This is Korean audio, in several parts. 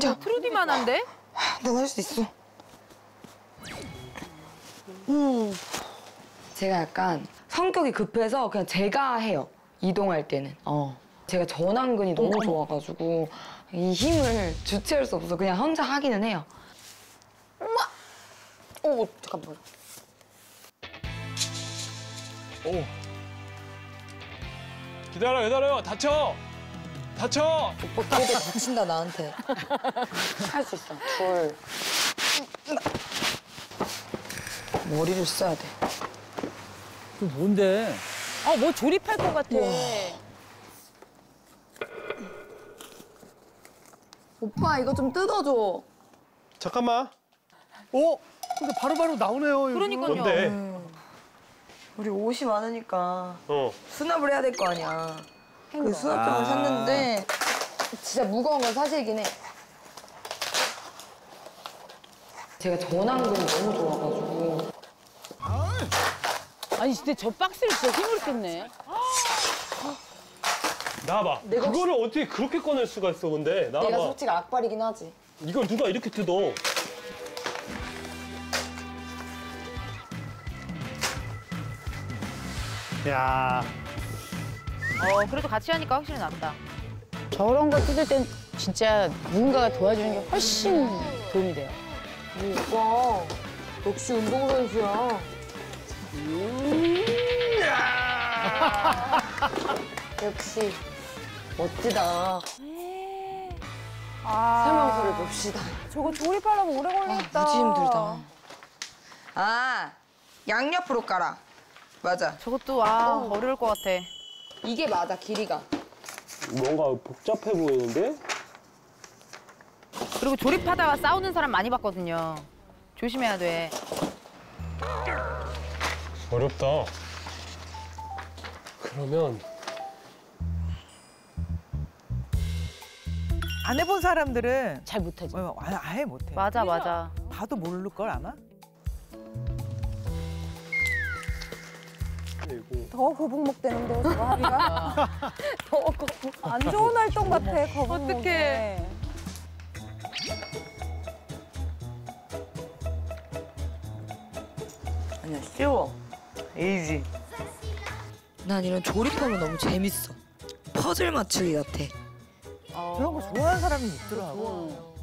자, 트루디만 한데? 난할수 있어. 음. 제가 약간 성격이 급해서 그냥 제가 해요. 이동할 때는. 어. 제가 전완근이 너무 좋아가지고 이 힘을 주체할 수 없어서 그냥 혼자 하기는 해요. 오, 잠깐만. 오. 기다려 기다려 다쳐 다쳐 오빠 되게 다친다 나한테. 할 수 있어. 둘. 머리를 써야 돼. 그 뭔데? 아, 뭐 조립할 것 같아. 오빠 이거 좀 뜯어줘. 잠깐만 오 근데 바로바로 나오네요 이거. 그러니까요. 뭔데 우리 옷이 많으니까 어 수납을 해야 될 거 아니야. 그 수납장을 아. 샀는데 진짜 무거운 건 사실이긴 해. 제가 전완근이 너무 좋아가지고 아니, 근데 저 박스를 진짜 힘을 뺐네. 나와봐 내가 그거를 어떻게 그렇게 꺼낼 수가 있어 근데 내가 나와봐 솔직히 악발이긴 하지. 이걸 누가 이렇게 뜯어 야 어, 그래도 같이 하니까 확실히 낫다. 저런 거 뜯을 땐 진짜 누군가가 도와주는 게 훨씬 도움이 돼요. 오빠 역시 운동선수야. 역시 멋지다. 설명서를 봅시다. 저거 조립하려면 오래 걸리겠다. 무지 힘들다. 아 양옆으로 깔아. 맞아. 저것도, 아, 어려울 것 같아. 이게 맞아 길이가. 뭔가 복잡해 보이는데 그리고 조립하다가 싸우는 사람 많이 봤거든요. 조심해야 돼. 어렵다 그러면 안 해본 사람들은 잘 못하지. 어, 아- 아예 못해. 맞아, 맞아. 봐도 모를 걸 아마. 그리고 더 거북목 되는데요, 저거 합의가? 더 거북. 안 좋은 활동 같아, 거북목에. 어떡해. 아니야 쉬워. 에이지. 난 이런 조립하면 너무 재밌어. 퍼즐 맞추기 같아. 그런 거 좋아하는 사람이 있더라고.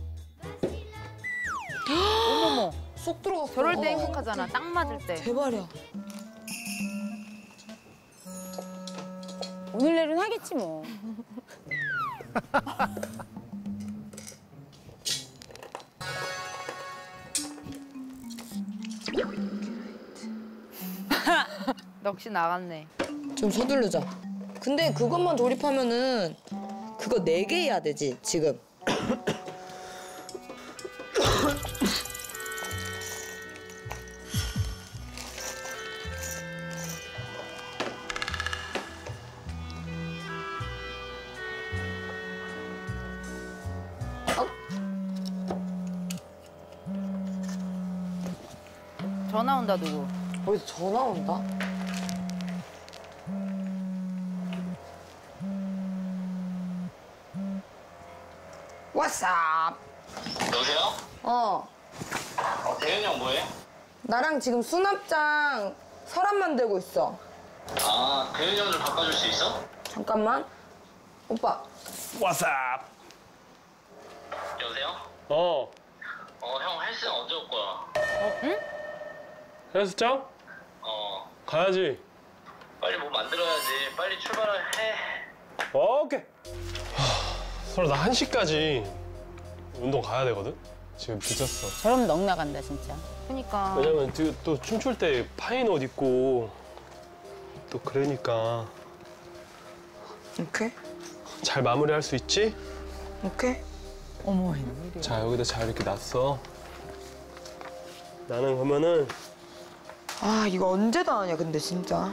어머머. 쏙 들어갔어. 저럴 때 어. 행복하잖아. 딱 맞을 때. 대박이야. 오늘 내일은 하겠지 뭐. 넋이 나갔네. 좀 서두르자. 근데 그것만 조립하면은 그거 네 개 해야 되지 지금. 전화 온다, 누구. 어디서 전화 온다? 왓썹. 여보세요? 어. 어, 대현이 형 뭐해? 나랑 지금 수납장 서랍 만들고 있어. 아, 대현이 형 좀 바꿔줄 수 있어? 잠깐만. 오빠. 와삽 여보세요? 어 어, 형 헬스장 언제 올 거야? 헬스장 어, 가야지 빨리 뭐 만들어야지. 빨리 출발해. 오케이 하, 설아 나 1시까지 운동 가야 되거든 지금 늦었어 저럼 넋 나간다 진짜. 그니까. 왜냐면 또, 또 춤출 때 파인 옷 입고 또 그러니까 오케이. 잘 마무리할 수 있지? 오케이. 어머. 자 여기다 잘 이렇게 놨어 나는 그러면은 아 이거 언제 다 하냐 근데 진짜.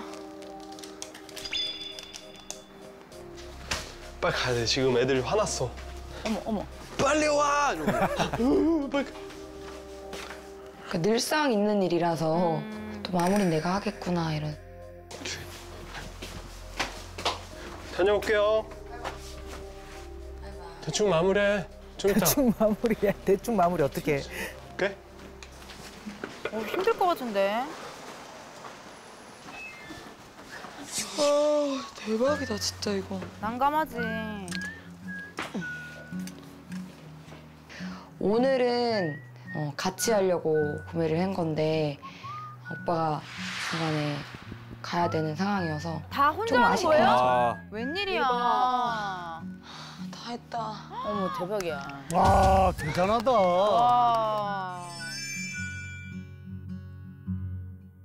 빨리 가야 돼 지금 애들 화났어 어머 어머. 빨리 와 이러고 으, 빨리 가. 그러니까 늘상 있는 일이라서 또 마무리 내가 하겠구나 이런. 다녀올게요 대충 마무리해 좀 이따 대충 마무리야. 대충 마무리 어떻게 해? 올게. 어, 힘들 것 같은데. 아 대박이다 진짜 이거. 난감하지. 오늘은 어, 같이 하려고 구매를 한 건데 오빠가 중간에 가야 되는 상황이어서 다 혼자 하는 거예요? 아, 웬일이야. 다 했다. 어머 대박이야. 와 대단하다. 와.